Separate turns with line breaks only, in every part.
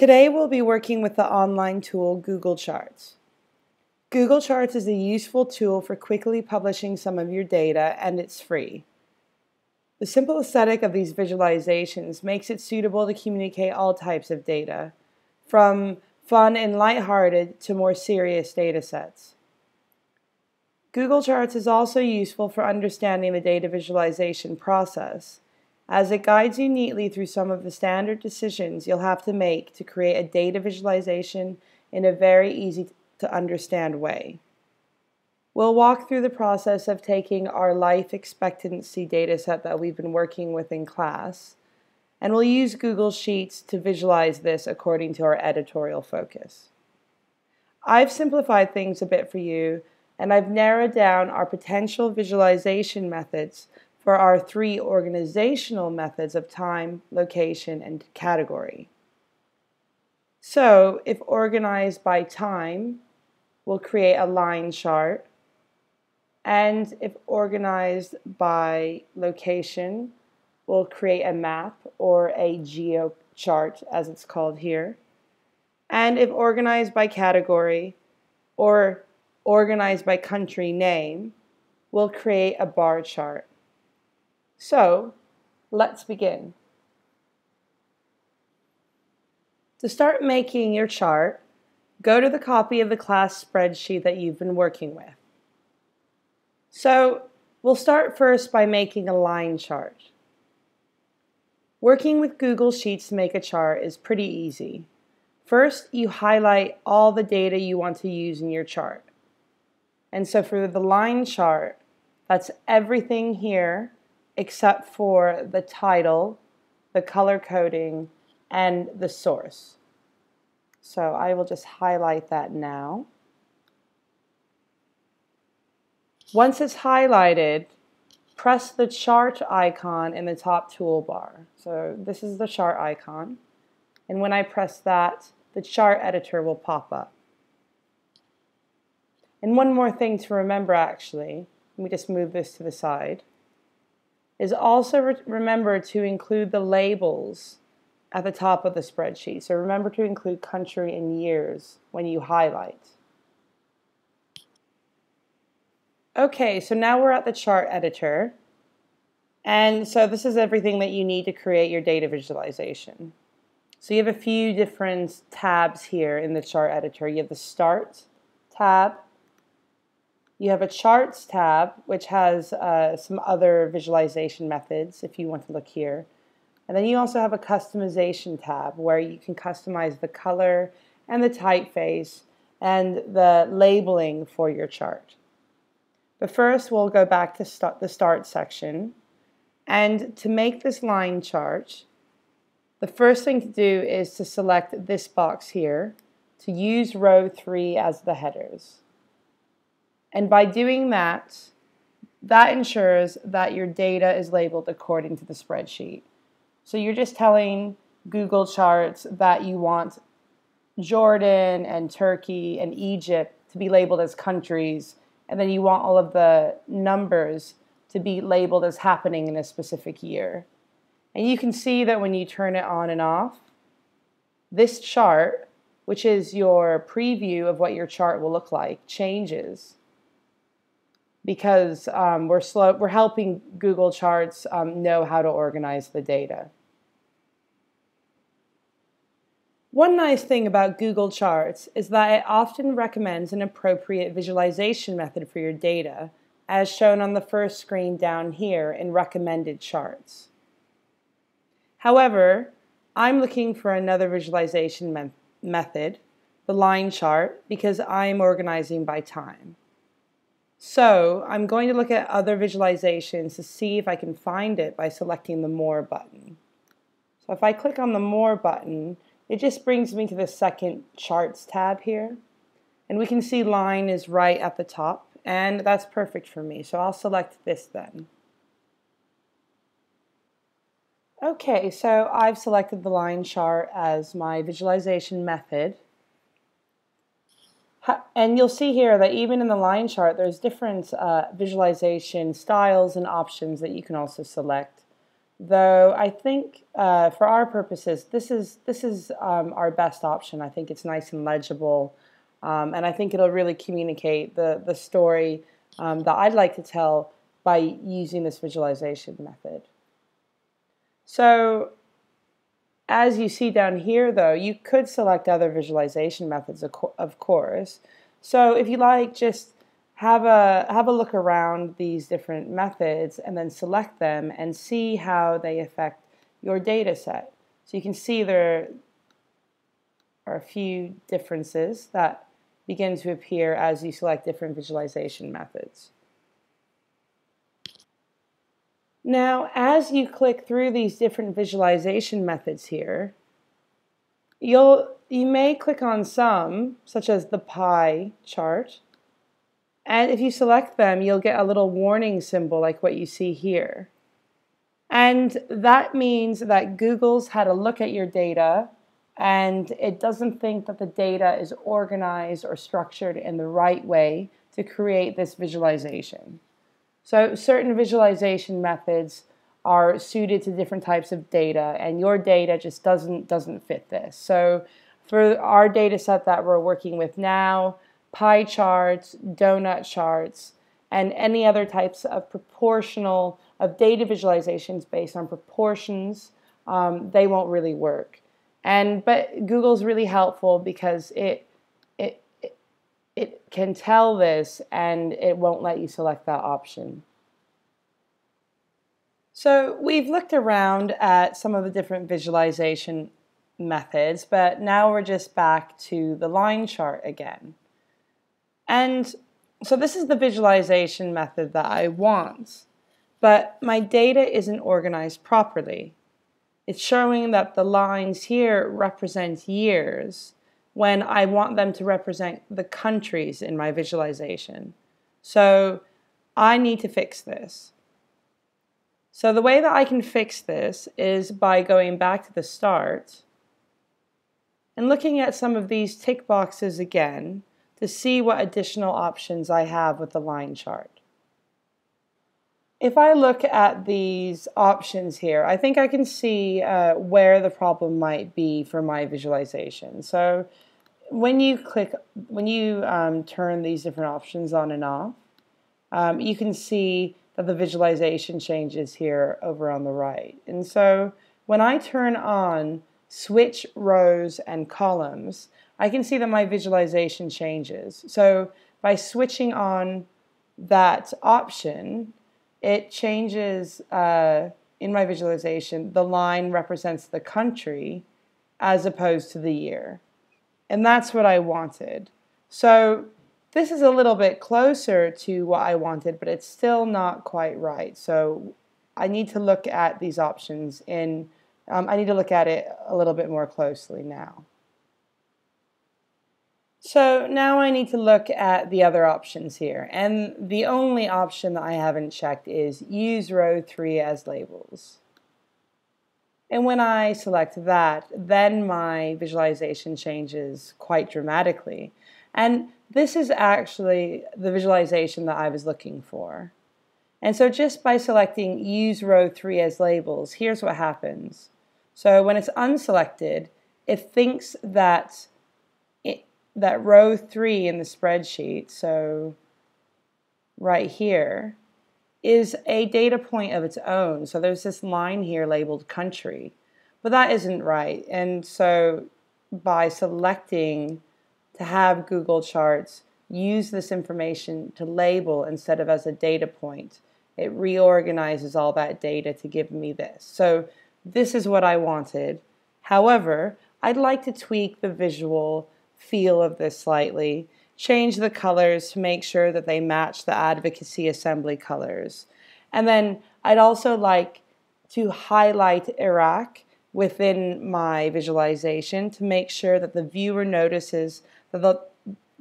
Today we'll be working with the online tool Google Charts. Google Charts is a useful tool for quickly publishing some of your data and it's free. The simple aesthetic of these visualizations makes it suitable to communicate all types of data, from fun and lighthearted to more serious data sets. Google Charts is also useful for understanding the data visualization process as it guides you neatly through some of the standard decisions you'll have to make to create a data visualization in a very easy to understand way. We'll walk through the process of taking our life expectancy data set that we've been working with in class, and we'll use Google Sheets to visualize this according to our editorial focus. I've simplified things a bit for you, and I've narrowed down our potential visualization methods for our three organizational methods of time, location, and category. So, if organized by time, we'll create a line chart. And if organized by location, we'll create a map or a geo chart as it's called here. And if organized by category or organized by country name, we'll create a bar chart. So let's begin. To start making your chart, go to the copy of the class spreadsheet that you've been working with. So we'll start first by making a line chart. Working with Google Sheets to make a chart is pretty easy. First, you highlight all the data you want to use in your chart. And so for the line chart, that's everything here except for the title, the color coding, and the source. So I will just highlight that now. Once it's highlighted, press the chart icon in the top toolbar. So this is the chart icon. And when I press that, the chart editor will pop up. And one more thing to remember actually, let me just move this to the side is also re remember to include the labels at the top of the spreadsheet. So remember to include country and years when you highlight. Okay, so now we're at the chart editor. And so this is everything that you need to create your data visualization. So you have a few different tabs here in the chart editor. You have the Start tab, you have a Charts tab, which has uh, some other visualization methods if you want to look here. And then you also have a Customization tab where you can customize the color and the typeface and the labeling for your chart. But first we'll go back to the Start section. And to make this line chart, the first thing to do is to select this box here to use row 3 as the headers. And by doing that, that ensures that your data is labeled according to the spreadsheet. So you're just telling Google Charts that you want Jordan and Turkey and Egypt to be labeled as countries, and then you want all of the numbers to be labeled as happening in a specific year. And you can see that when you turn it on and off, this chart, which is your preview of what your chart will look like, changes because um, we're slow. We're helping Google Charts um, know how to organize the data. One nice thing about Google Charts is that it often recommends an appropriate visualization method for your data, as shown on the first screen down here in Recommended Charts. However, I'm looking for another visualization me method, the line chart, because I'm organizing by time. So I'm going to look at other visualizations to see if I can find it by selecting the More button. So if I click on the More button, it just brings me to the second Charts tab here. And we can see line is right at the top, and that's perfect for me. So I'll select this then. Okay, so I've selected the line chart as my visualization method and you'll see here that even in the line chart, there's different uh, visualization styles and options that you can also select. though I think uh, for our purposes, this is, this is um, our best option. I think it's nice and legible, um, and I think it'll really communicate the, the story um, that I'd like to tell by using this visualization method. So as you see down here, though, you could select other visualization methods, of course. So if you like, just have a, have a look around these different methods and then select them and see how they affect your data set. So you can see there are a few differences that begin to appear as you select different visualization methods. Now, as you click through these different visualization methods here, you'll, you may click on some, such as the pie chart, and if you select them, you'll get a little warning symbol like what you see here. And that means that Google's had a look at your data and it doesn't think that the data is organized or structured in the right way to create this visualization. So certain visualization methods are suited to different types of data and your data just doesn't doesn't fit this. So for our data set that we're working with now, pie charts, donut charts, and any other types of proportional of data visualizations based on proportions, um, they won't really work. And but Google's really helpful because it it it can tell this and it won't let you select that option. So we've looked around at some of the different visualization methods, but now we're just back to the line chart again. And so this is the visualization method that I want, but my data isn't organized properly. It's showing that the lines here represent years when I want them to represent the countries in my visualization. So I need to fix this. So the way that I can fix this is by going back to the start and looking at some of these tick boxes again to see what additional options I have with the line chart. If I look at these options here, I think I can see uh, where the problem might be for my visualization. So when you click, when you um, turn these different options on and off, um, you can see that the visualization changes here over on the right. And so when I turn on switch rows and columns, I can see that my visualization changes. So by switching on that option, it changes uh, in my visualization, the line represents the country as opposed to the year. And that's what I wanted. So this is a little bit closer to what I wanted, but it's still not quite right. So I need to look at these options in, um, I need to look at it a little bit more closely now. So now I need to look at the other options here. And the only option that I haven't checked is use row 3 as labels. And when I select that, then my visualization changes quite dramatically. And this is actually the visualization that I was looking for. And so just by selecting use row 3 as labels, here's what happens. So when it's unselected, it thinks that that row 3 in the spreadsheet, so right here, is a data point of its own. So there's this line here labeled country, but that isn't right. And so by selecting to have Google Charts use this information to label instead of as a data point. It reorganizes all that data to give me this. So this is what I wanted. However, I'd like to tweak the visual feel of this slightly, change the colors to make sure that they match the advocacy assembly colors. And then I'd also like to highlight Iraq within my visualization to make sure that the viewer notices that the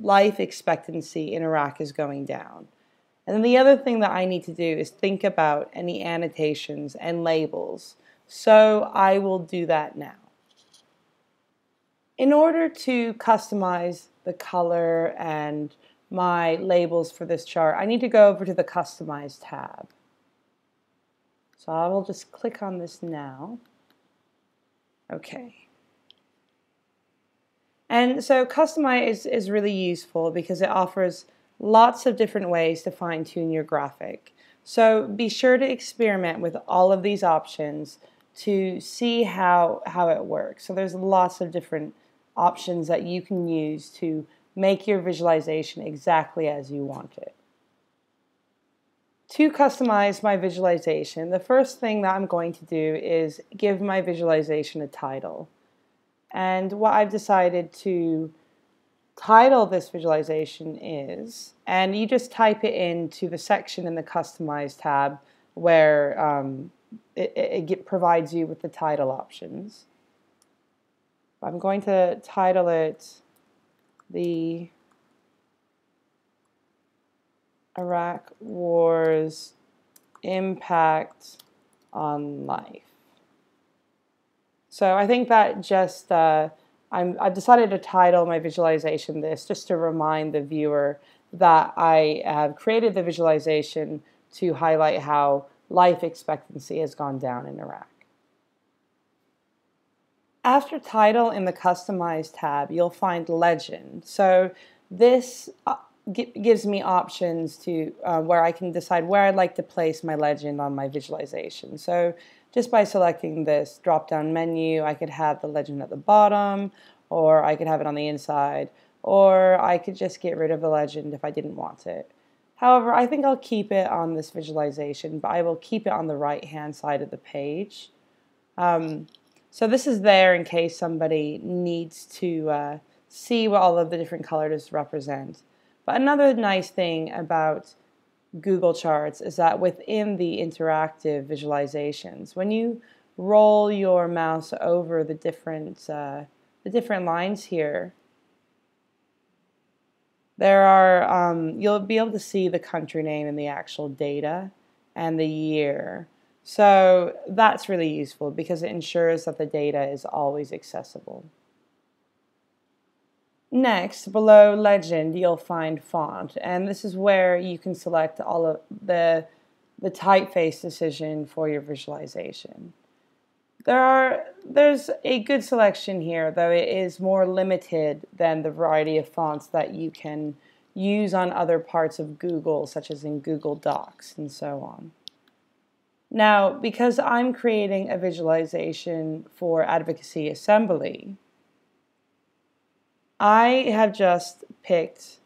life expectancy in Iraq is going down. And then the other thing that I need to do is think about any annotations and labels. So I will do that now. In order to customize the color and my labels for this chart, I need to go over to the Customize tab. So I will just click on this now. Okay. And so Customize is, is really useful because it offers lots of different ways to fine tune your graphic. So be sure to experiment with all of these options to see how, how it works. So there's lots of different options that you can use to make your visualization exactly as you want it. To customize my visualization, the first thing that I'm going to do is give my visualization a title. And what I've decided to title this visualization is, and you just type it into the section in the Customize tab where um, it, it get, provides you with the title options. I'm going to title it the Iraq War's Impact on Life. So I think that just, uh, i have decided to title my visualization this just to remind the viewer that I have created the visualization to highlight how life expectancy has gone down in Iraq. After title in the Customize tab, you'll find legend. So this uh, gives me options to uh, where I can decide where I'd like to place my legend on my visualization. So just by selecting this drop down menu, I could have the legend at the bottom, or I could have it on the inside, or I could just get rid of the legend if I didn't want it. However, I think I'll keep it on this visualization, but I will keep it on the right hand side of the page. Um, so this is there in case somebody needs to uh, see what all of the different colors represent. But another nice thing about Google Charts is that within the interactive visualizations, when you roll your mouse over the different uh, the different lines here, there are um, you'll be able to see the country name and the actual data and the year. So that's really useful because it ensures that the data is always accessible. Next, below legend, you'll find font, and this is where you can select all of the, the typeface decision for your visualization. There are, there's a good selection here, though it is more limited than the variety of fonts that you can use on other parts of Google, such as in Google Docs and so on. Now, because I'm creating a visualization for Advocacy Assembly, I have just picked,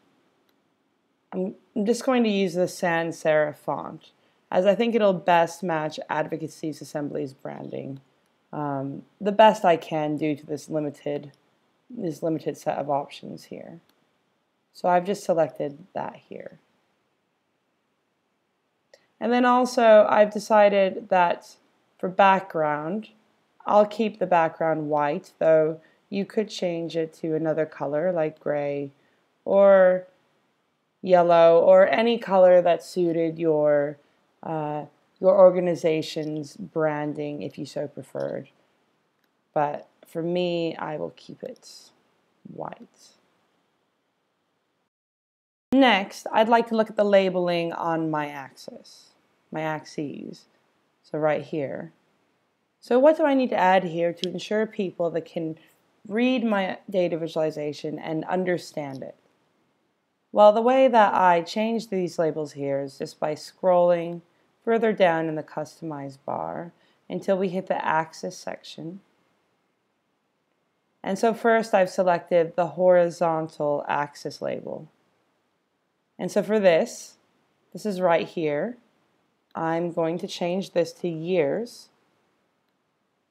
I'm just going to use the sans serif font as I think it'll best match Advocacy Assembly's branding um, the best I can do to this limited, this limited set of options here. So I've just selected that here. And then also I've decided that for background, I'll keep the background white, though you could change it to another color like gray or yellow or any color that suited your uh, your organization's branding if you so preferred. But for me, I will keep it white. Next, I'd like to look at the labeling on my axis, my axes. So right here. So what do I need to add here to ensure people that can read my data visualization and understand it? Well, the way that I change these labels here is just by scrolling further down in the Customize bar until we hit the Axis section. And so first I've selected the horizontal axis label. And so for this, this is right here, I'm going to change this to years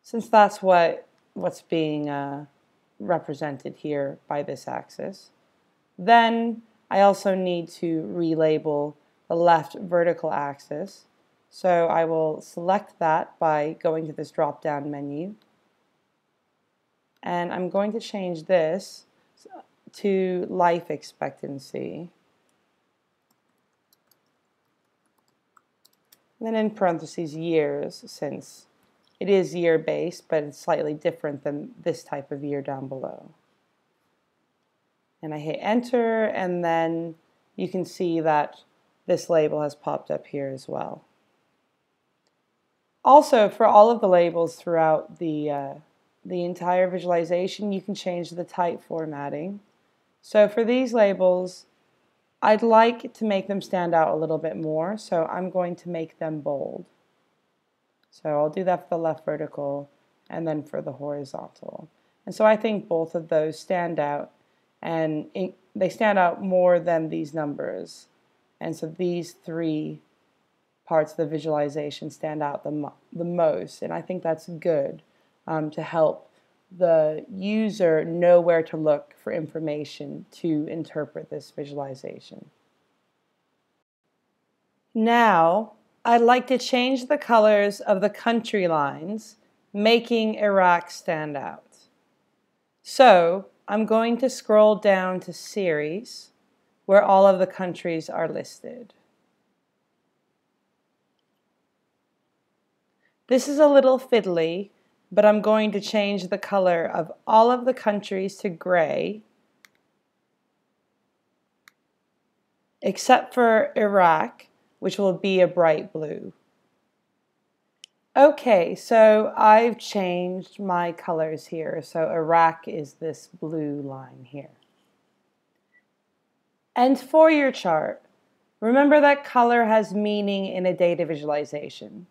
since that's what what's being uh, represented here by this axis. Then I also need to relabel the left vertical axis. So I will select that by going to this drop down menu. And I'm going to change this to life expectancy. And then in parentheses years since it is year based, but it's slightly different than this type of year down below. And I hit enter, and then you can see that this label has popped up here as well. Also, for all of the labels throughout the, uh, the entire visualization, you can change the type formatting. So for these labels, I'd like to make them stand out a little bit more, so I'm going to make them bold. So I'll do that for the left vertical and then for the horizontal. And so I think both of those stand out and they stand out more than these numbers. And so these three parts of the visualization stand out the, mo the most. And I think that's good um, to help the user know where to look for information to interpret this visualization. Now, I'd like to change the colors of the country lines, making Iraq stand out. So, I'm going to scroll down to Series, where all of the countries are listed. This is a little fiddly, but I'm going to change the color of all of the countries to gray, except for Iraq, which will be a bright blue. Okay, so I've changed my colors here. So Iraq is this blue line here. And for your chart, remember that color has meaning in a data visualization.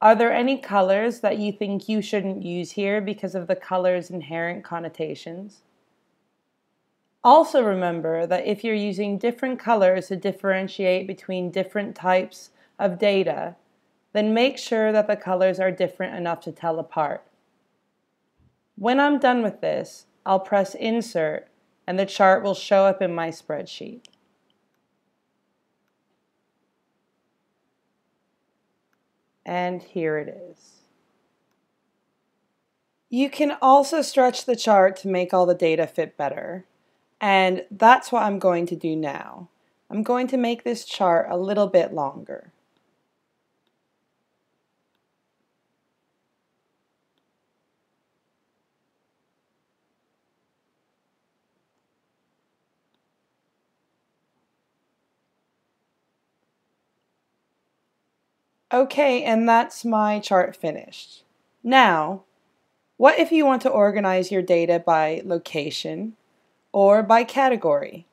Are there any colors that you think you shouldn't use here because of the color's inherent connotations? Also remember that if you're using different colors to differentiate between different types of data, then make sure that the colors are different enough to tell apart. When I'm done with this, I'll press Insert and the chart will show up in my spreadsheet. And here it is. You can also stretch the chart to make all the data fit better. And that's what I'm going to do now. I'm going to make this chart a little bit longer. Okay, and that's my chart finished. Now, what if you want to organize your data by location or by category?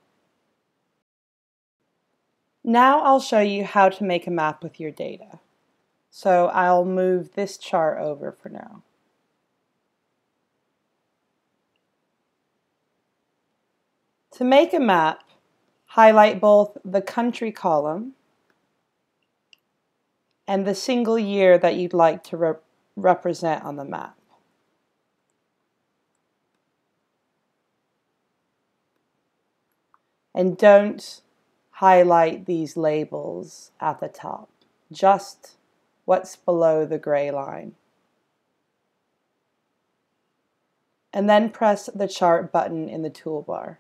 Now I'll show you how to make a map with your data. So I'll move this chart over for now. To make a map, highlight both the country column and the single year that you'd like to re represent on the map. And don't highlight these labels at the top, just what's below the gray line. And then press the chart button in the toolbar.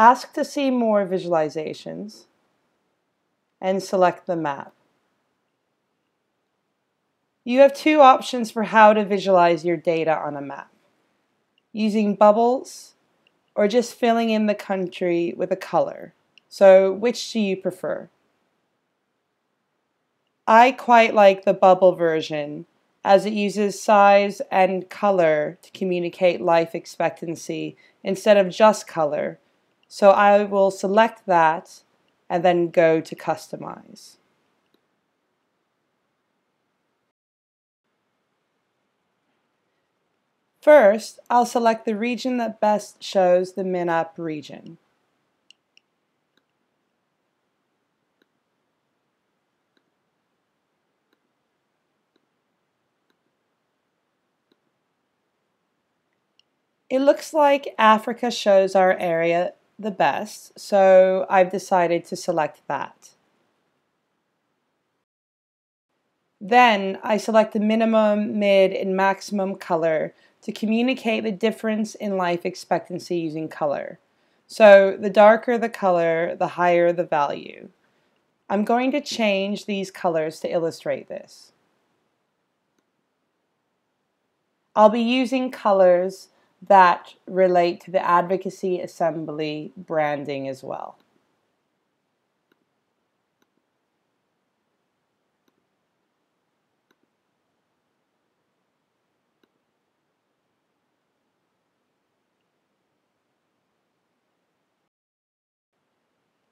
Ask to see more visualizations and select the map. You have two options for how to visualize your data on a map. Using bubbles or just filling in the country with a color. So which do you prefer? I quite like the bubble version as it uses size and color to communicate life expectancy instead of just color so I will select that and then go to customize. First, I'll select the region that best shows the MENA region. It looks like Africa shows our area the best, so I've decided to select that. Then I select the minimum, mid, and maximum color to communicate the difference in life expectancy using color. So the darker the color, the higher the value. I'm going to change these colors to illustrate this. I'll be using colors that relate to the advocacy assembly branding as well.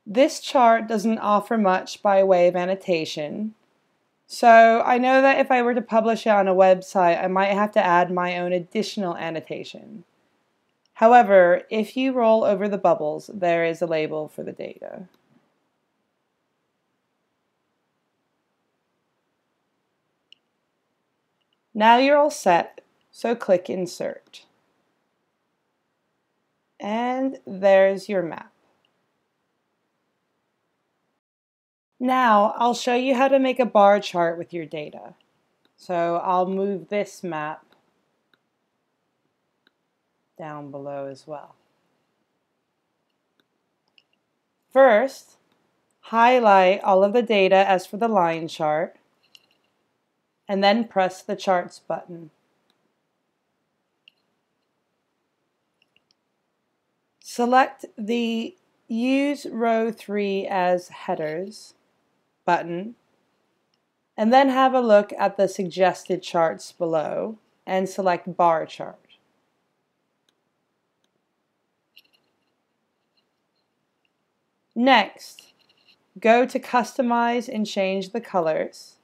This chart doesn't offer much by way of annotation, so I know that if I were to publish it on a website, I might have to add my own additional annotation. However, if you roll over the bubbles, there is a label for the data. Now you're all set, so click Insert. And there's your map. Now I'll show you how to make a bar chart with your data. So I'll move this map down below as well. First, highlight all of the data as for the line chart, and then press the Charts button. Select the Use Row 3 as Headers button, and then have a look at the suggested charts below and select Bar Chart. Next, go to Customize and change the colors.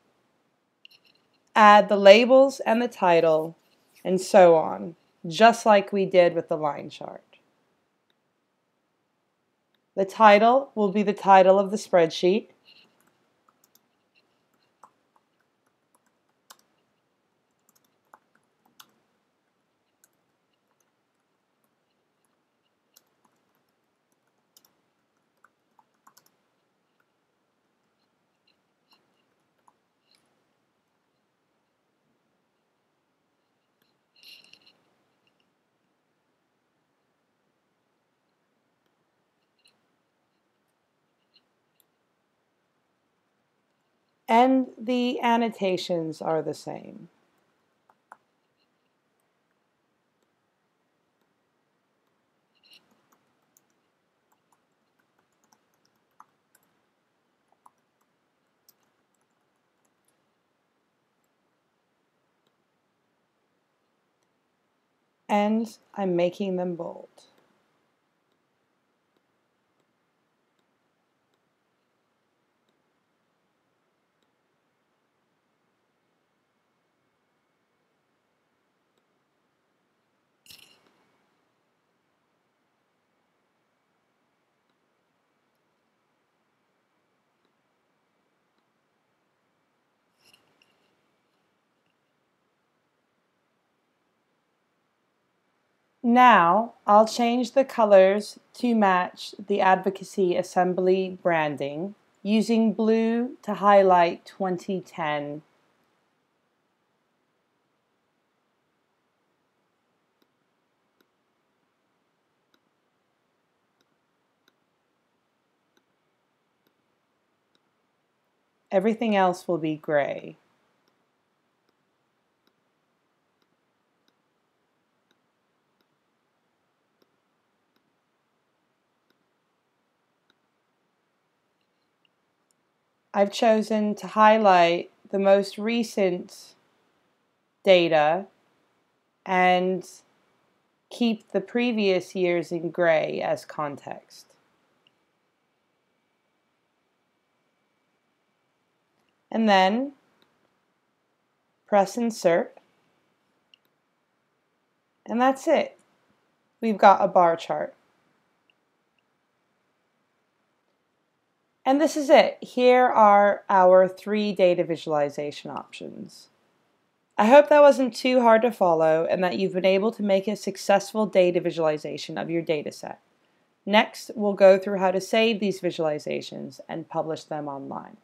Add the labels and the title, and so on, just like we did with the line chart. The title will be the title of the spreadsheet. And the annotations are the same. And I'm making them bold. Now I'll change the colors to match the Advocacy Assembly branding using blue to highlight 2010 Everything else will be gray. I've chosen to highlight the most recent data and keep the previous years in gray as context. And then press insert and that's it. We've got a bar chart. And this is it. Here are our three data visualization options. I hope that wasn't too hard to follow and that you've been able to make a successful data visualization of your dataset. Next, we'll go through how to save these visualizations and publish them online.